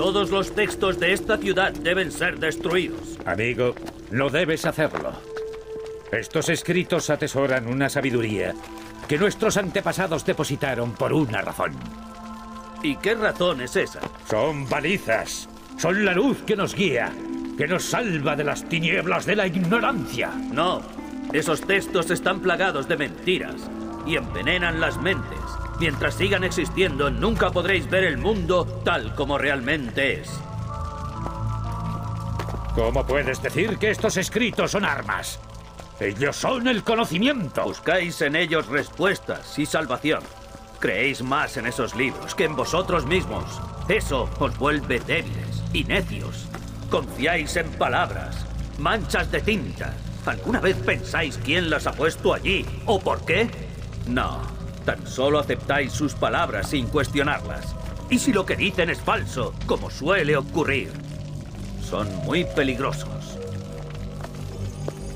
Todos los textos de esta ciudad deben ser destruidos. Amigo, no debes hacerlo. Estos escritos atesoran una sabiduría que nuestros antepasados depositaron por una razón. ¿Y qué razón es esa? Son balizas. Son la luz que nos guía, que nos salva de las tinieblas de la ignorancia. No, esos textos están plagados de mentiras y envenenan las mentes. Mientras sigan existiendo, nunca podréis ver el mundo tal como realmente es. ¿Cómo puedes decir que estos escritos son armas? Ellos son el conocimiento. Buscáis en ellos respuestas y salvación. Creéis más en esos libros que en vosotros mismos. Eso os vuelve débiles y necios. Confiáis en palabras, manchas de tinta. ¿Alguna vez pensáis quién las ha puesto allí o por qué? No, tan solo aceptáis sus palabras sin cuestionarlas. Y si lo que dicen es falso, como suele ocurrir, son muy peligrosos.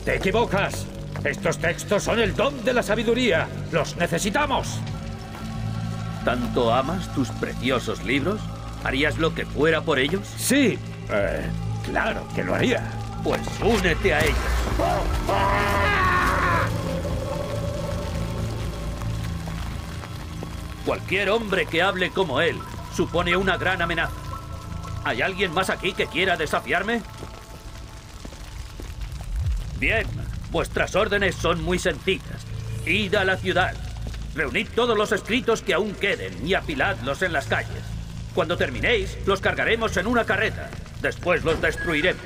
Te equivocas. Estos textos son el don de la sabiduría. Los necesitamos. ¿Tanto amas tus preciosos libros? ¿Harías lo que fuera por ellos? Sí. Eh, claro que lo haría. Pues únete a ellos. Cualquier hombre que hable como él supone una gran amenaza. ¿Hay alguien más aquí que quiera desafiarme? Bien, vuestras órdenes son muy sencillas. Id a la ciudad. Reunid todos los escritos que aún queden y apiladlos en las calles. Cuando terminéis, los cargaremos en una carreta. Después los destruiremos.